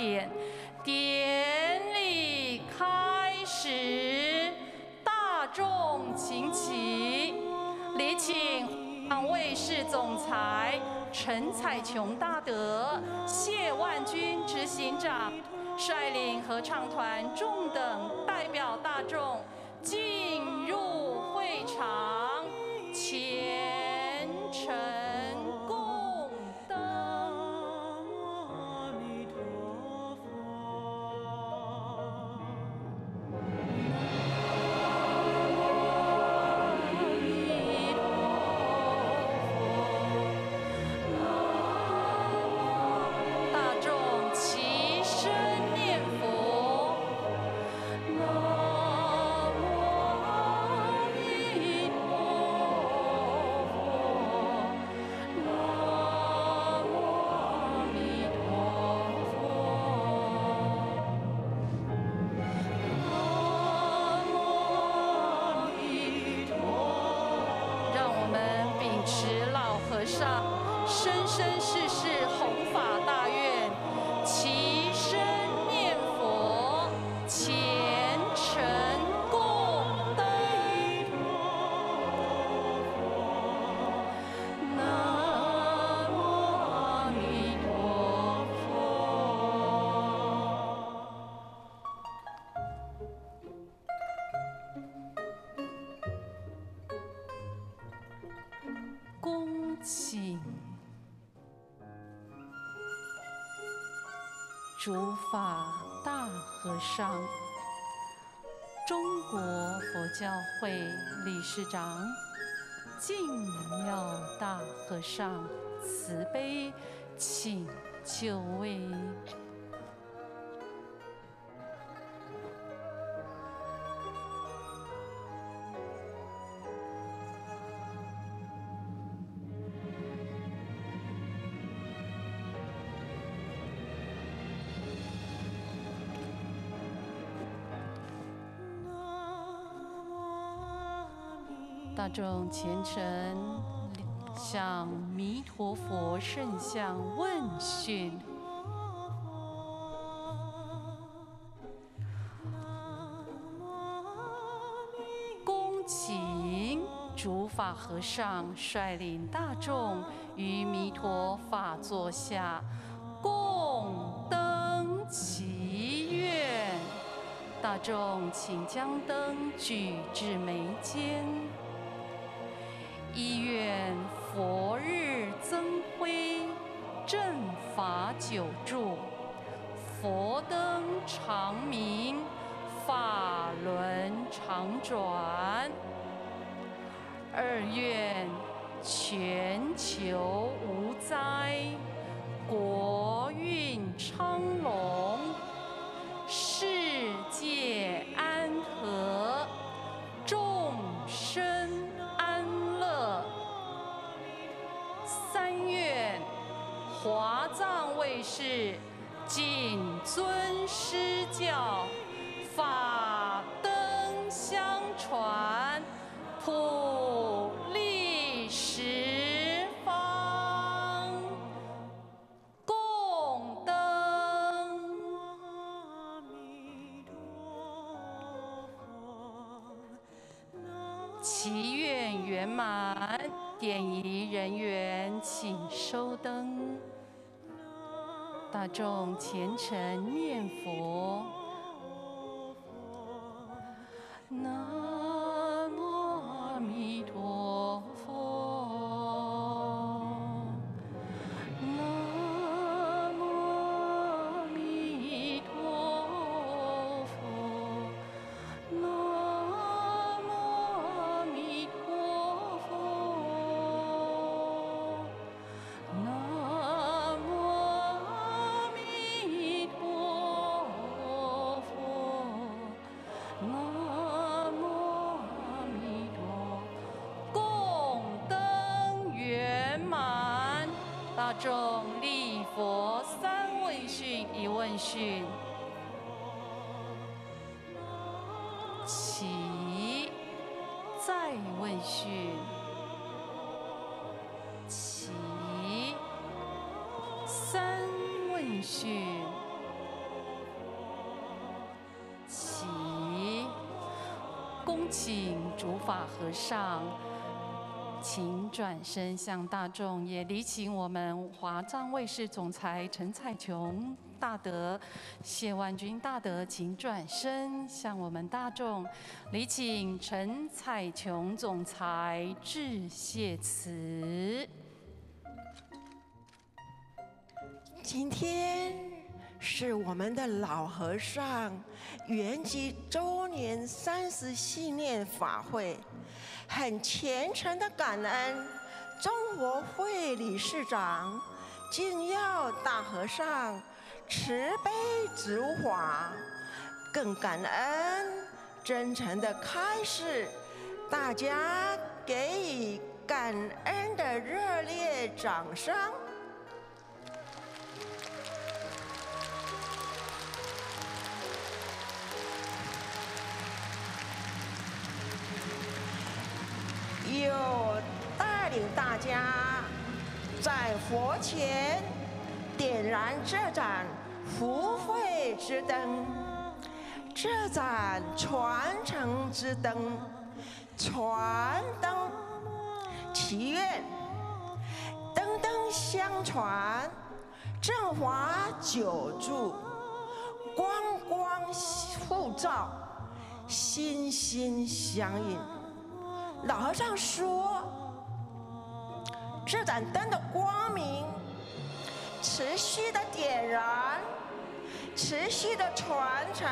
典，典礼开始，大众请起，礼请两位市总裁陈彩琼大德、谢万军执行长率领合唱团众等代表大众进请诸法大和尚、中国佛教会理事长净妙大和尚慈悲请就位。大众虔诚向弥陀佛圣像问讯。恭请诸法和尚率领大众于弥陀法座下共登祈愿。大众请将灯举至眉间。久住，佛灯长明，法轮常转。二愿全球无灾，国运昌是谨遵师教，法灯相传，普利十方。供灯。阿弥陀佛。祈愿圆满，典仪人员请收灯。大众虔诚念佛。一问讯。起，再问讯，起，三问顺序。起，恭请主法和尚，请转身向大众，也礼请我们华藏卫视总裁陈彩琼大德、谢万军大德，请转身向我们大众，礼请陈彩琼总裁致谢词。今天是我们的老和尚圆寂周年三十系念法会，很虔诚的感恩中国会理事长净耀大和尚慈悲之华，更感恩真诚的开示，大家给予感恩的热烈掌声。有带领大家在佛前点燃这盏福慧之灯，这盏传承之灯，传灯祈愿，灯灯相传，正华久住，光光互照，心心相印。老和尚说：“这盏灯的光明持续的点燃，持续的传承，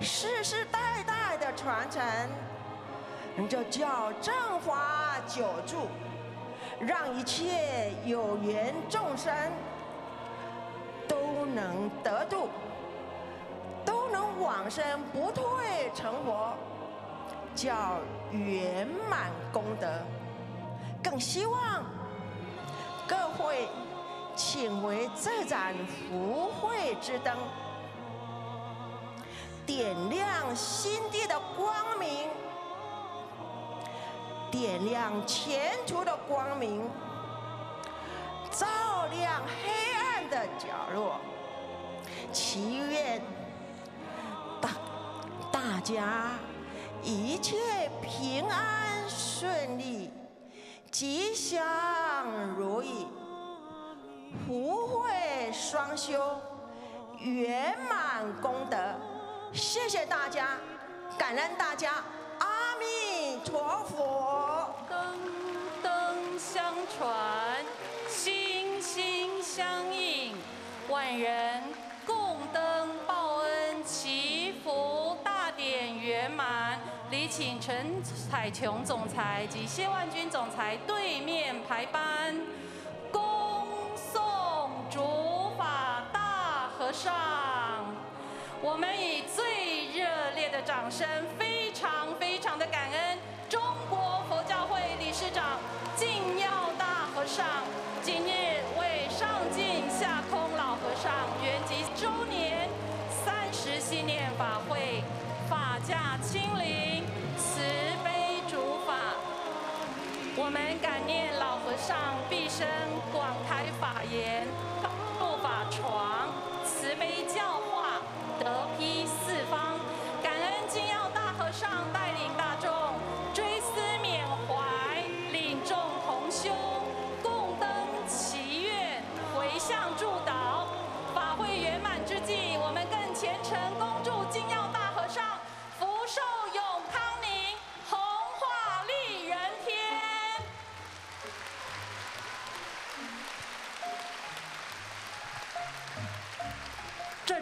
世世代代的传承，这叫正法久住，让一切有缘众生都能得度，都能往生不退成佛。”叫圆满功德，更希望各位请为这盏福慧之灯，点亮心地的光明，点亮前途的光明，照亮黑暗的角落。祈愿大大家。一切平安顺利，吉祥如意，福慧双修，圆满功德。谢谢大家，感恩大家，阿弥陀佛。灯灯相传，心心相印，万人共灯报恩，祈福大典圆满。礼请陈彩琼总裁及谢万军总裁对面排班，上。我们以最热烈的掌声，非常非常的感恩中国佛教会理事长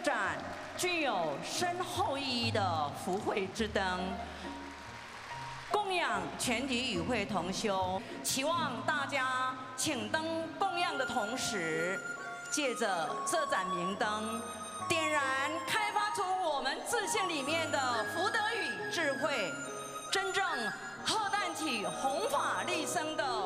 盏具有深厚意义的福慧之灯，供养全体与会同修。期望大家请灯供养的同时，借着这盏明灯，点燃开发出我们自信里面的福德与智慧，真正荷担起弘法利生的。